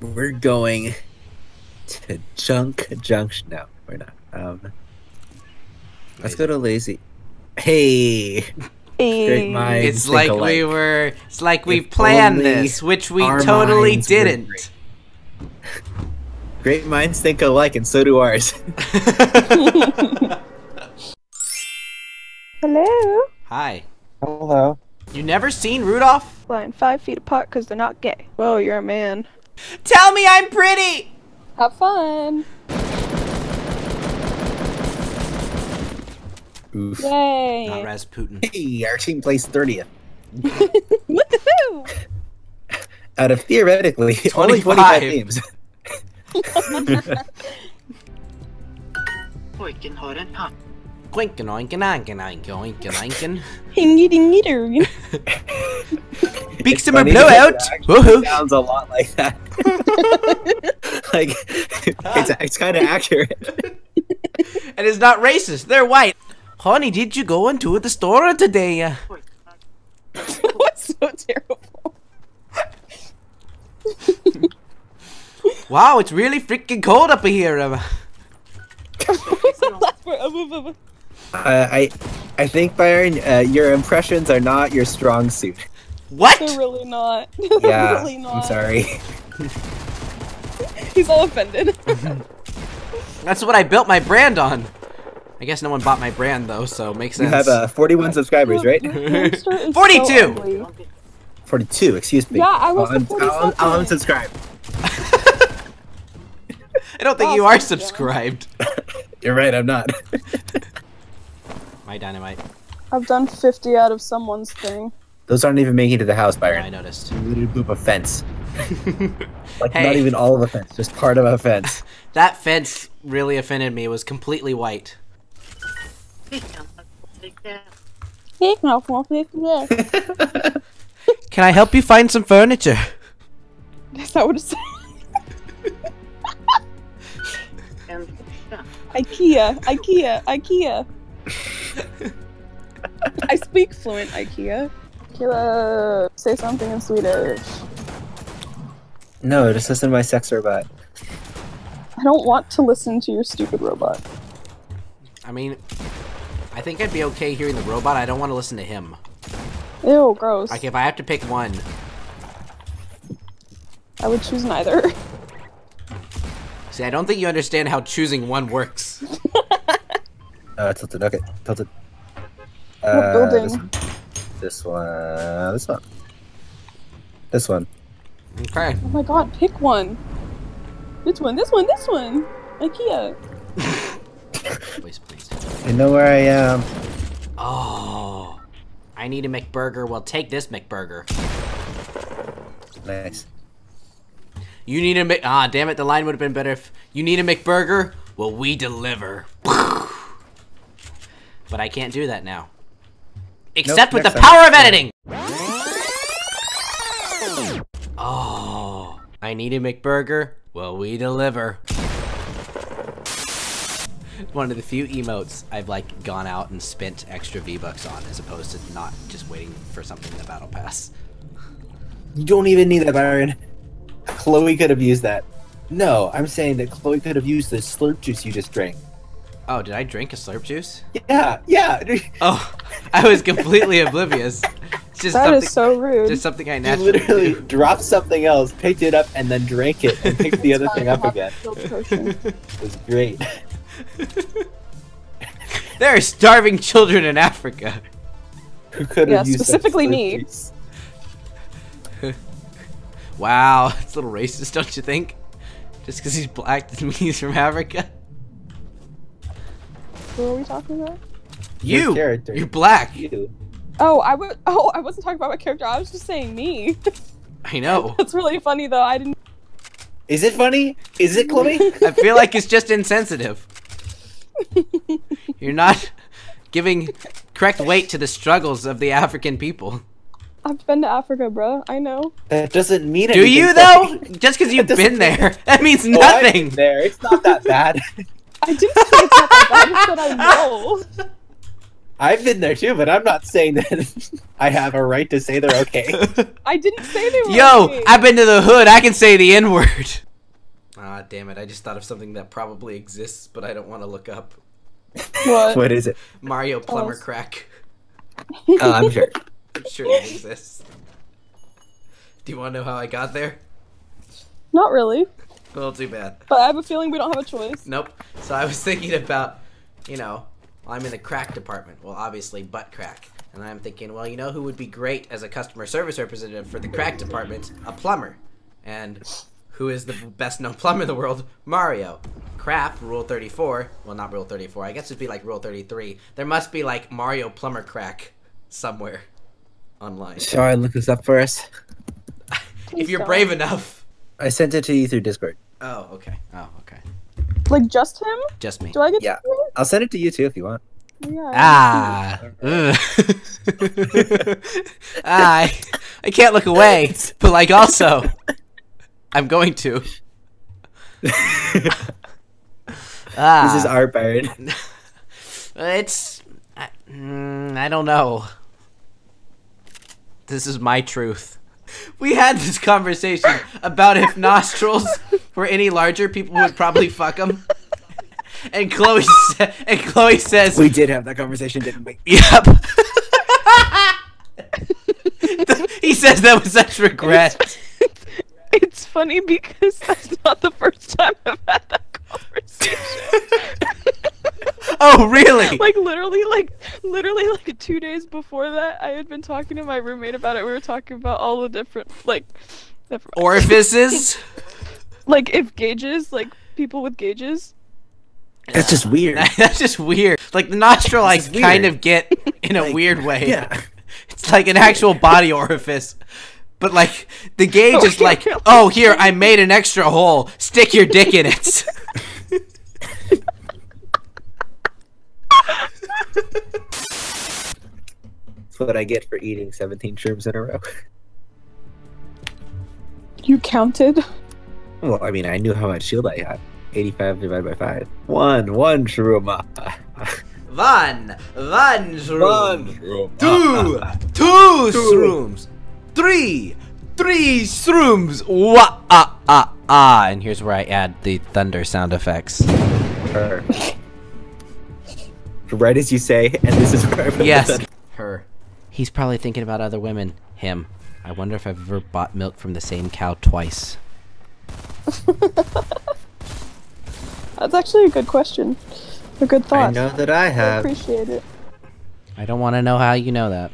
We're going to Junk Junction. No, we're not. Um, let's go to Lazy. Hey, great minds It's like alike. we were. It's like we If planned this, which we totally didn't. great. Great minds think alike, and so do ours. Hello? Hi. Hello. You never seen Rudolph? Flying five feet apart because they're not gay. Whoa, you're a man. Tell me I'm pretty. Have fun. Oof. Not Rasputin. Hey, our team placed thirtieth Woohoo! out of theoretically only 25. twenty-five teams. Pojken har en hatt. Quinkin oinkin oinkin oinkin oinkin oinkin. Hingy dingy doo. Big It's summer blowout. because it actually Woohoo. Sounds a lot like that. like it's it's kind of accurate. And it's not racist. They're white. Honey, did you go into the store today? What's so terrible? Wow, it's really freaking cold up here. What's the last word? Uh, I I think Byron, uh, your impressions are not your strong suit. What? They're really not. They're Yeah, really not. I'm sorry. He's all offended. That's what I built my brand on. I guess no one bought my brand though, so makes You have uh, 41 subscribers, right? Your hamster is so 42. 42, excuse me. Yeah, I was I'll, the un- I'll, I'll unsubscribe. I don't think Oh, you are thank you. subscribed. You're right, I'm not. My dynamite. I've done 50 out of someone's thing. Those aren't even making it to the house, Byron. I noticed. You literally blew up a fence. Like, Hey. not even all of a fence, just part of a fence. That fence really offended me. It was completely white. Flickan har fått sig kläder. Take no. Can I help you find some furniture? Is that what it said? En. IKEA, IKEA, IKEA. I speak fluent IKEA. Kira, say something in Swedish. No, just listen to my sex robot. I don't want to listen to your stupid robot. I mean, I think I'd be okay hearing the robot. I don't want to listen to him. Ew, gross. Like, if I have to pick one, I would choose neither. see, I don't think you understand how choosing one works. Uh, tilted, okay, tilted. What Uh, building? This one. This one. This one. This one. Okay. Oh my god, pick one. This one, this one, this one. IKEA. Please, please. You know where I am. Oh. I need a McBurger. Well, take this McBurger. Nice. You need a Mc. Ah, damn it. The line would have been better if. You need a McBurger? Well, we deliver. But I can't do that now. Except with the next time. power of editing! Oh. I need a McBurger? Well, we deliver. One of the few emotes I've like gone out and spent extra V-Bucks on as opposed to not just waiting for something in the battle pass. You don't even need that, Byron. Chloe could have used that. No, I'm saying that Chloe could have used the slurp juice you just drank. Oh, did I drink a slurp juice? Yeah, yeah. Oh, I was completely oblivious. It's just That something, is so rude. just something I You naturally literally do. dropped something else, picked it up, and then drank it, and picked the other thing up again. It was great. there are starving children in Africa. Who could Yeah, have used that specifically slurp me. Wow, it's a little racist, don't you think? Just because he's black doesn't mean he's from Africa. Who are we talking about? Your You, character. you're black. You. Oh, I was. Oh, I wasn't talking about my character. I was just saying me. I know. That's really funny though. I didn't. Is it funny? Is it Chloe? I feel like it's just insensitive. You're not giving correct weight to the struggles of the African people. I've been to Africa, bro. I know. that doesn't mean anything. Do you though? Just because you've been there, that means Oh, I've been nothing. there. It's not that bad. I didn't say it's not that bad. I said I know. I've been there too, but I'm not saying that I have a right to say they're okay. I didn't say they were. Yo, okay. I've been to the hood. I can say the N word. Ah, damn it. I just thought of something that probably exists, but I don't want to look up. What? what is it? Mario plumber Oh. crack. Oh, I'm sure. I'm sure it exists. Do you want to know how I got there? Not really, Well, too bad. but I have a feeling we don't have a choice. Nope. So I was thinking about, you know, I'm in the crack department. Well, obviously, butt crack. And I'm thinking, well, you know who would be great as a customer service representative for the crack department? A plumber. And who is the best known plumber in the world? Mario. Crap, Rule 34. Well, not Rule 34. I guess it'd be like Rule 33. There must be like Mario plumber crack somewhere online. Shall I look this up for us? if you're brave enough. I sent it to you through Discord. Oh, okay. Oh, okay. Like just him? Just me. Do I get? Yeah. to do? I'll send it to you too if you want. Yeah. Ah. Ugh. ah, I, I can't look away, but like also, I'm going to. Ah, This is our bird. it's. I, mm, I don't know. This is my truth. We had this conversation about if nostrils were any larger, people would probably fuck them. And Chloe sa- and Chloe says, We did have that conversation, didn't we? Yep. he says that with such regret. It's funny because that's not the first time I've had that conversation. Oh, really? like literally, like literally, like two days before that, I had been talking to my roommate about it. We were talking about all the different like, different, Orifices? like if gauges, like people with gauges. That's just weird. That's just weird. Like the nostril, I is kind of get in a Like, weird way. Yeah. It's like an actual body orifice. But like the gauge Oh, is like, really? oh here, I made an extra hole. Stick your dick in it. What I get for eating 17 shrooms in a row. You counted. Well, I mean, I knew how much shield I had. 85 divided by 5. One, one shroom. One, one shroom. shroom. Two, two shrooms. Three, three shrooms. Wah ah ah ah. And here's where I add the thunder sound effects. Her. Right as you say, and this is where I put Yes. the- Her. He's probably thinking about other women. Him. I wonder if I've ever bought milk from the same cow twice. That's actually a good question. A good thought. I thought. know that I I have. appreciate it. I don't want to know how you know that.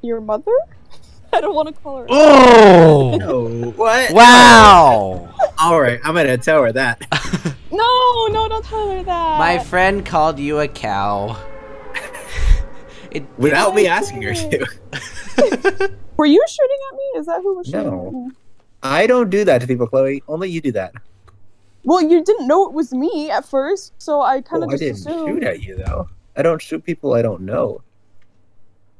Your mother? I don't want to call her. Oh! No, what? Wow! All right, I'm gonna tell her that. No, no, don't tell her that. My friend called you a cow. It, Without me asking her to. Were you shooting at me? Is that who was shooting No. at me? I don't do that to people, Chloe. Only you do that. Well, you didn't know it was me at first, so I kind Oh, of I just didn't assumed. shoot at you though. I don't shoot people I don't know.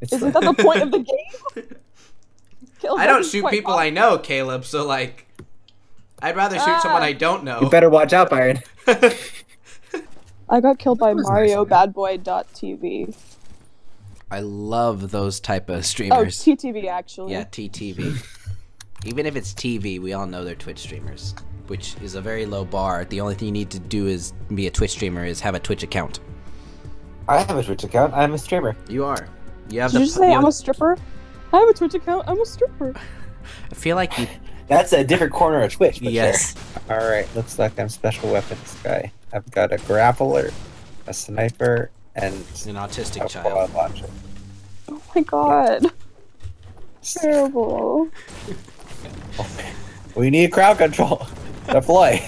It's Isn't that the point of the game? Kill I don't shoot quite people I know, Caleb, so like. I'd rather shoot someone Ah. I don't know. You know. better watch out, Byron. I got killed by That was nice Mario of you. Badboy.tv. I love those type of streamers. Oh, streamers. TTV actually. Yeah, TTV. Even if it's TV, we all know they're Twitch streamers, which is a very low bar. The only thing you need to do is be a Twitch streamer is have a Twitch account. I have a Twitch account. I'm a streamer. You are. You have Did the. you just say you I'm have- a stripper? I have a Twitch account. I'm a stripper. I feel like you. That's a different corner of Twitch. But yes. Sure. All right. Looks like I'm special weapons guy. I've got a grappler, a sniper, and An autistic a child. Oh my god. Terrible. We need crowd control. Deploy.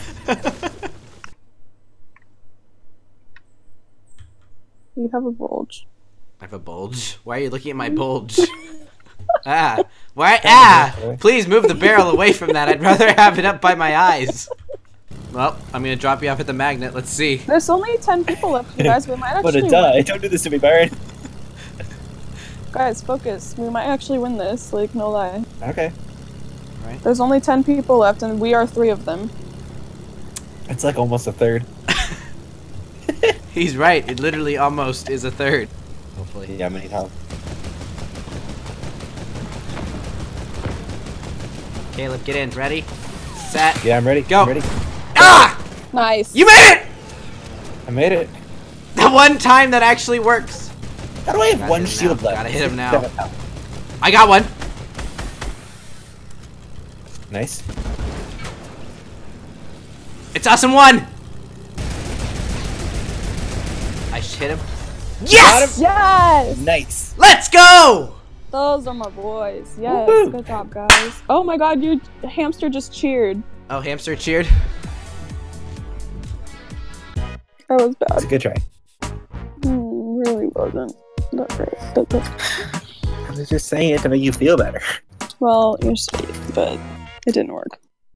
You have a bulge. I have a bulge. Why are you looking at my bulge? ah. Why? Ah! Please move the barrel away from that. I'd rather have it up by my eyes. Well, I'm gonna drop you off at the magnet. Let's see. There's only 10 people left, you guys. We might I'm actually gonna win. die. Don't do this to me, Byron. Guys, focus. We might actually win this. Like, no lie. Okay. Right. There's only 10 people left, and we are three of them. It's like almost a third. He's right. It literally almost is a third. Hopefully. Yeah, i'm gonna times. Caleb, get in. Ready? Set. Yeah, I'm ready. Go. I'm ready. Nice. You made it! I made it. The one time that actually works. How do I have Gotta one hit him shield now. left? Gotta hit him now. I got one. Nice. It's us and one. I just hit him. Yes! Yes. Nice. Let's go! Those are my boys. Yes. Good job, guys. Oh my God, your hamster just cheered. Oh, hamster cheered. That was bad. It's a good try. Hmm, really wasn't that great. But I was just saying it to make you feel better. well, you're sweet, but it didn't work.